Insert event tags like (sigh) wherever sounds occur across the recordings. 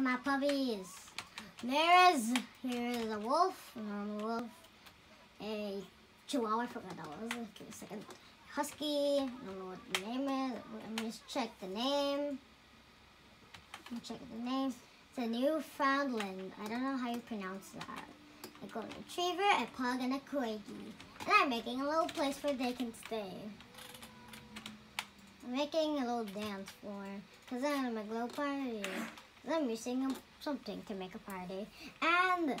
My puppies. There is, here is a wolf, a wolf, a chihuahua, I forgot that was, give a second. Husky, I don't know what the name is, let me just check the name. Let me check the name. It's a Newfoundland, I don't know how you pronounce that. A golden retriever, a pug, and a corgi. And I'm making a little place where they can stay. I'm making a little dance floor, because I'm a little party. I'm missing something to make a party. And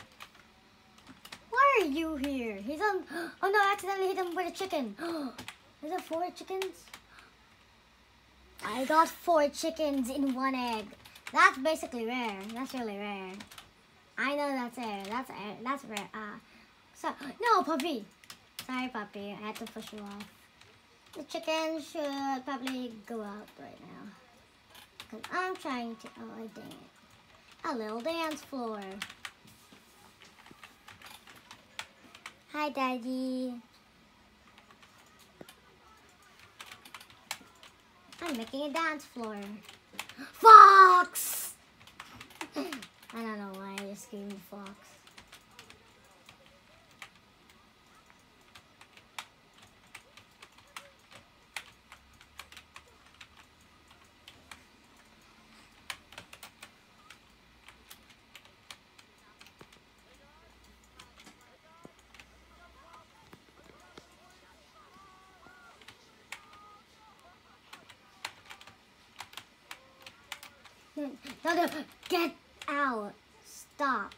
why are you here? He's on. (gasps) Oh no! I accidentally hit him with a chicken. (gasps) Is it four chickens? I got four chickens in one egg. That's basically rare. That's really rare. I know that's rare. That's rare. That's rare. Uh, so no puppy. Sorry, puppy. I had to push you off. The chicken should probably go out right now. Because I'm trying to, oh, dang it. A little dance floor. Hi, Daddy. I'm making a dance floor. Fox! I don't know why I just screamed fox. No, no, get out. Stop.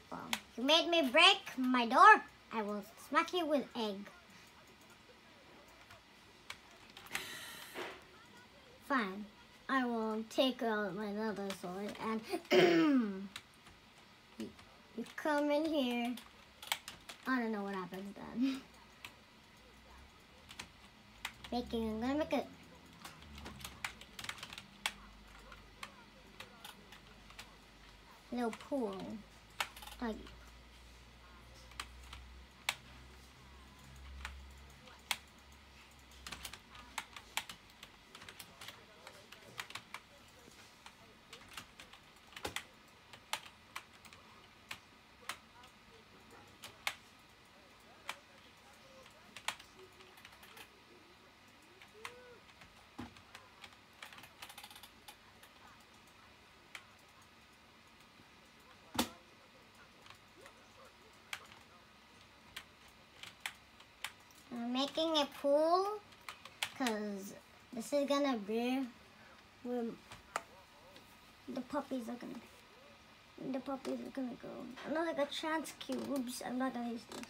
You made me break my door. I will smack you with egg. Fine. I will take out my other sword and (clears throat) you, come in here. I don't know what happens then. (laughs) Making, I'm gonna make it little pool. Like I'm making a pool because this is gonna be where the puppies are gonna the puppies are gonna go. I know I got chance cubes. I'm not gonna use this.